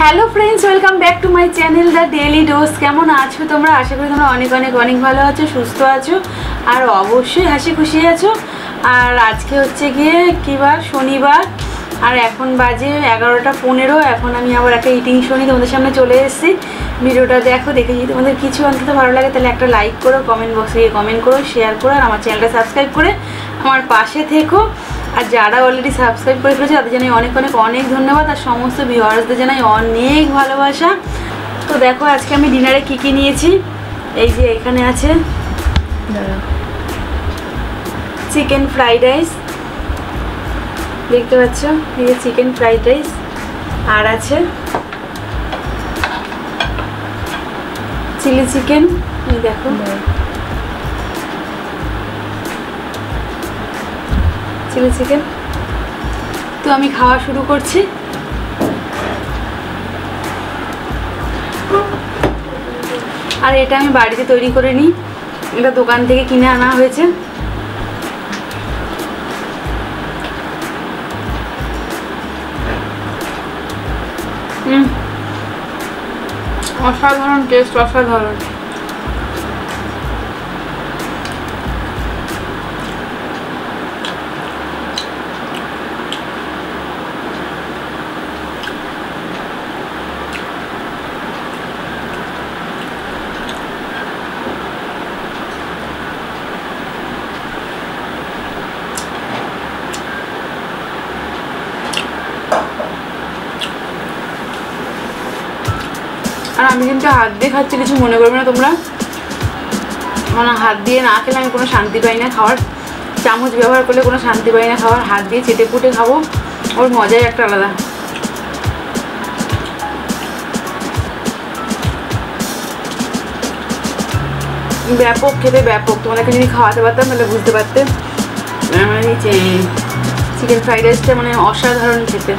Hello friends welcome back to my channel the daily dose কেমন আছো তোমরা? আশা করি তোমরা অনেক অনেক অনেক ভালো আছো, সুস্থ আছো, আর অবশ্যই হাসি খুশি আছো। আর আজকে হচ্ছে গিয়ে কী বার? শনিবার। আর এখন বাজে এগারোটা পনেরো এখন আমি আবার একটা ইটিং শনি তোমাদের সামনে চলে এসেছি। ভিডিওটা দেখো দেখে যদি তোমাদের কিছু অন্তত ভালো লাগে তাহলে একটা লাইক করো কমেন্ট বক্সে গিয়ে কমেন্ট করো শেয়ার করো আর আমার চ্যানেলটা সাবস্ক্রাইব করে আমার পাশে থেকো। আর যারা অলরেডি সাবস্ক্রাইব করে ফেলেছে তাদের জানাই অনেক অনেক অনেক ধন্যবাদ। আর সমস্ত ভিউয়ার্সদের জানাই অনেক ভালোবাসা। তো দেখো আজকে আমি ডিনারে কী কী নিয়েছি? এই যে এখানে আছে চিকেন ফ্রাইড রাইস দেখতে পাচ্ছ? এই চিকেন ফ্রাইড রাইস আর আছে চিলি চিকেন এই দেখো। চিলি চিকেন তো আমি খাওয়া শুরু করছি। আর এটা আমি বাড়িতে তৈরি করে নিই। এটা দোকান থেকে কিনে আনা হয়েছে। অসাধারণ টেস্ট অসাধারণ। আমি কিন্তু হাত দিয়ে খাচ্ছি কিছু মনে করবে না তোমরা? মানে হাত দিয়ে না খেলে আমি কোনো শান্তি পাই না খাওয়ার চামচ ব্যবহার করলে কোনো শান্তি পাই না খাওয়ার হাত দিয়ে চেটে পুটে খাব ওর মজাই একটা আলাদা। ব্যাপক খেতে ব্যাপক তোমাদেরকে যদি খাওয়াতে পারতাম তাহলে বুঝতে পারতে। এই চিকেন ফ্রাইড রাইসটা মানে অসাধারণ খেতে।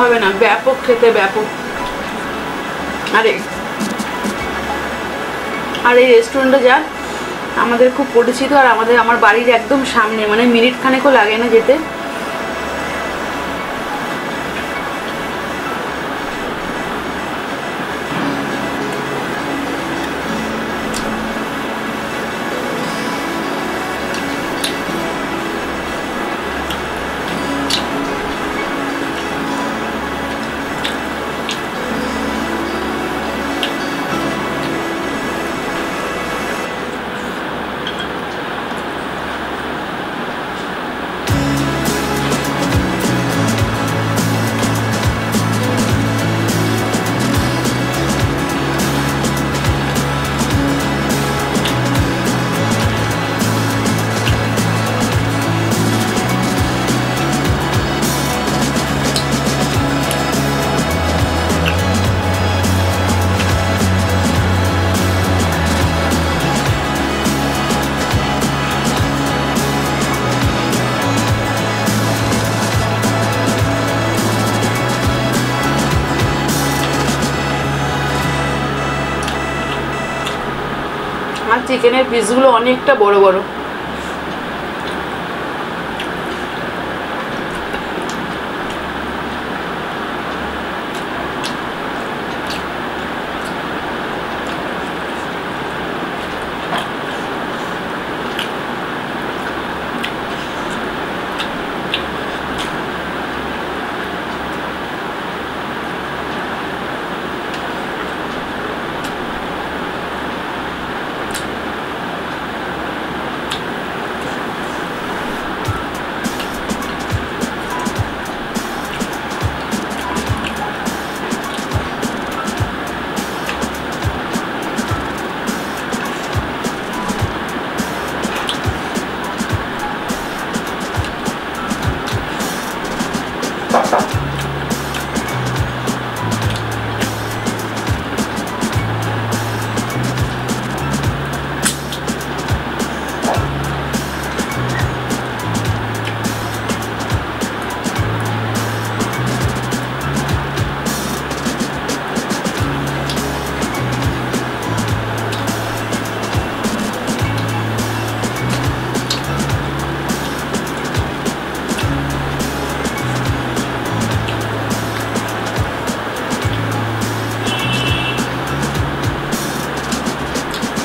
হবে না, ব্যাপক খেতে ব্যাপক। আরে, আর এই রেস্টুরেন্টে যা, আমাদের খুব পরিচিত আর আমাদের, আমার বাড়ির একদম সামনে মানে মিনিট খানেকও লাগে না যেতে। চিকেনের পিসগুলো অনেকটা বড় বড়।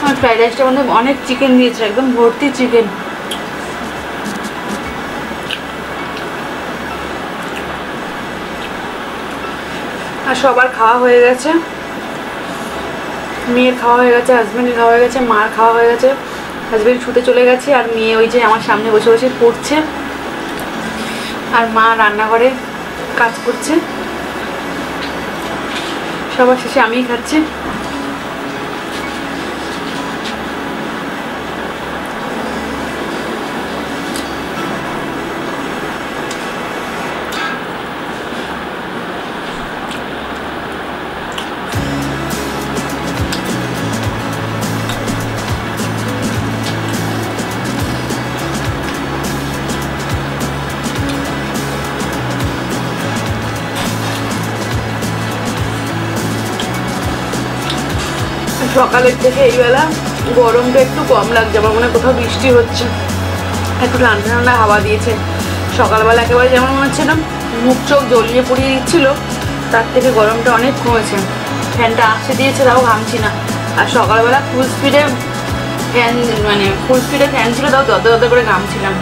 আর ফ্রাইড রাইসটার মধ্যে অনেক চিকেন দিয়েছে, একদম ভর্তি চিকেন আর সবার খাওয়া হয়ে গেছে। মেয়ের খাওয়া হয়ে গেছে হাজব্যান্ডের খাওয়া হয়ে গেছে, মার খাওয়া হয়ে গেছে। হাজব্যান্ড ছুটে চলে গেছে, আর মেয়ে ওই যে আমার সামনে বসে বসে পড়ছে। আর মা রান্নাঘরে কাজ করছে। সবার শেষে আমিই খাচ্ছি। সকালের থেকে এই বেলা গরমটা একটু কম লাগছে, আমার মনে কোথাও বৃষ্টি হচ্ছে। একটু ঠান্ডা ঠান্ডা হাওয়া দিয়েছে। সকালবেলা একেবারে যেমন মনে হচ্ছে না, মুখ চোখ জ্বলিয়ে পড়িয়ে দিচ্ছিল, তার থেকে গরমটা অনেক কমেছে। ফ্যানটা আসতে দিয়েছে, তাও ঘামছি না। আর সকালবেলা ফুল স্পিডে ফ্যান মানে ফুল স্পিডে ফ্যান ছিল, তাও দরদর করে ঘামছিলাম।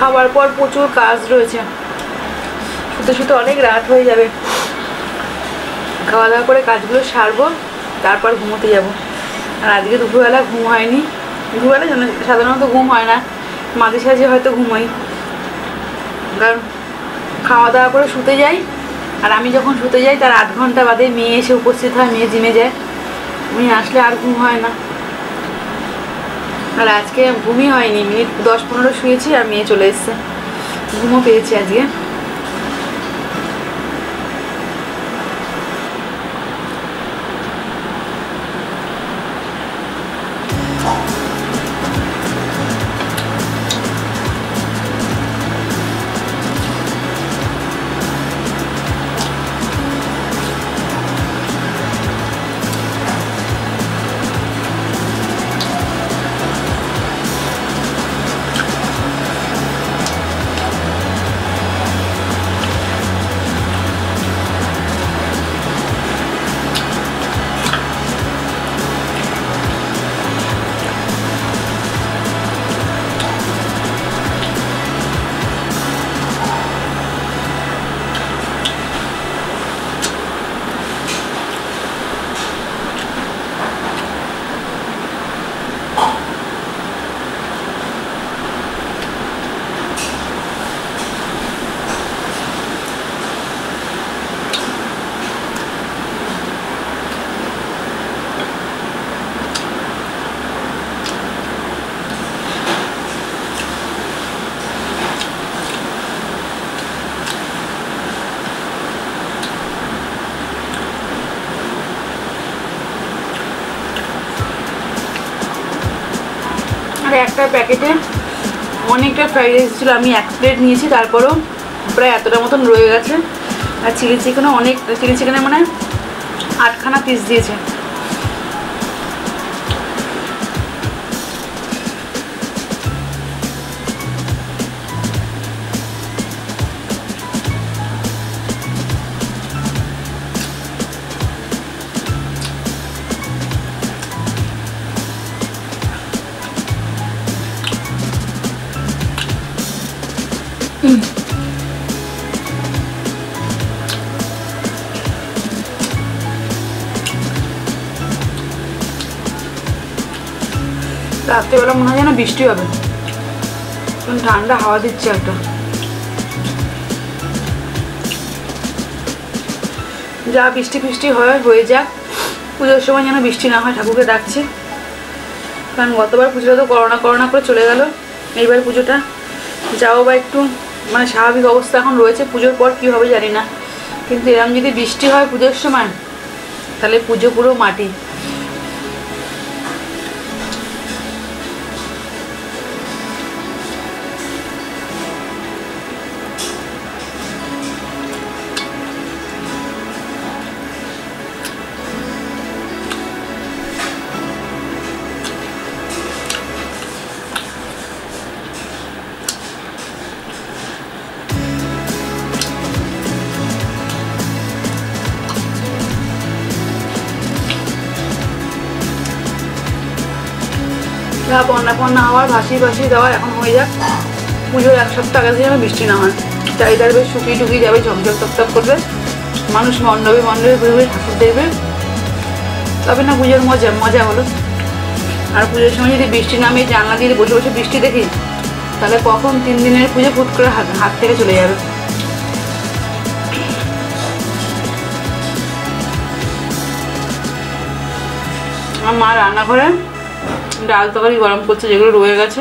খাওয়ার পর প্রচুর কাজ রয়েছে। শুতে শুতে অনেক রাত হয়ে যাবে। খাওয়া দাওয়া করে কাজগুলো সারবো, তারপর ঘুমোতে যাব। আর আজকে দুপুরবেলা ঘুম হয়নি। দুপুরবেলা সাধারণত ঘুম হয় না। মাঝে সাঝে হয়তো ঘুমোই। কারণ খাওয়া দাওয়া করে শুতে যাই। আর আমি যখন শুতে যাই, তার আধ ঘণ্টা বাদে মেয়ে এসে উপস্থিত হয়, মেয়ে জিমে যায়। মেয়ে আসলে আর ঘুম হয় না। আর আজকে ঘুমই হয়নি, মিনিট দশ পনেরো শুয়েছি আর মেয়ে চলে এসছে। ঘুমও পেয়েছি আজকে। একটা প্যাকেটে অনেকটা ফ্রাইড রাইস ছিল। আমি এক প্লেট নিয়েছি, তারপরও প্রায় এতটা মতন রয়ে গেছে। আর চিলি চিকেনও অনেক, চিলি চিকেনে মানে আটখানা পিস দিয়েছে। রাত্রেবেলা মনে হয় যেন বৃষ্টি হবে। ঠান্ডা হাওয়া দিচ্ছে একটা। যা বৃষ্টি ফিষ্টি হয়, হয়ে যাক। পুজোর সময় যেন বৃষ্টি না হয়, ঠাকুরকে ডাকছে। কারণ গতবার পুজোটা তো করোনা করোনা করে চলে গেল। এইবার পুজোটা। যাও বা একটু মানে স্বাভাবিক অবস্থা এখন রয়েছে। পুজোর পর কী হবে জানি না। কিন্তু এরকম যদি বৃষ্টি হয় পুজোর সময়, তাহলে পুজো পুরো মাটি। যা বন্যা ফন্যা হওয়ার ভাসি ভাসি দেওয়া এখন হয়ে যাক। পুজোর এক সপ্তাহ আগে যেন বৃষ্টি না হয়। চারিদার বেশ শুকিয়ে টুকিয়ে যাবে, ঝকঝক তপতপ করবে। মানুষ মণ্ডপে মণ্ডপে ঘুরে ঘুরে ঠাকুর দেখবে। তবে না পুজোর মজা মজা হলো। আর পুজোর সময় যদি বৃষ্টি নামে জানলা দিয়ে বসে বসে বৃষ্টি দেখি, তাহলে কখন তিন দিনের পুজো ফুট করে হাত হাত থেকে চলে যাবে। আমার মা রান্নাঘরে ডাল তরকারি গরম করছে যেগুলো রয়ে গেছে।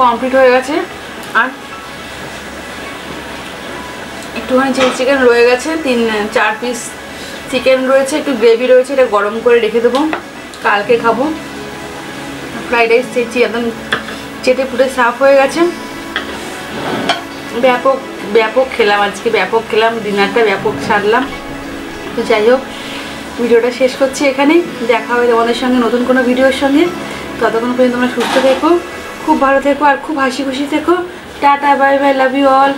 কমপ্লিট হয়ে গেছে। আর একটুখানি চিলি চিকেন রয়ে গেছে, তিন, চার পিস চিকেন রয়েছে, একটু গ্রেভি রয়েছে, এটা গরম করে রেখে দেবো। কালকে খাব। ফ্রাইড রাইস চেয়েছি একদম চেটে ফুটে সাফ হয়ে গেছে। ব্যাপক ব্যাপক খেলাম আজকে, ব্যাপক খেলাম, ডিনারটা ব্যাপক সারলাম। তো যাই হোক, ভিডিওটা শেষ করছি এখানে দেখা হবে তোমাদের সঙ্গে নতুন কোনো ভিডিওর সঙ্গে। ততক্ষণ পর্যন্ত তোমরা সুস্থ থেকো। খুব ভালো থেকো আর খুব হাসি খুশি থেকো। Tata bye bye love you all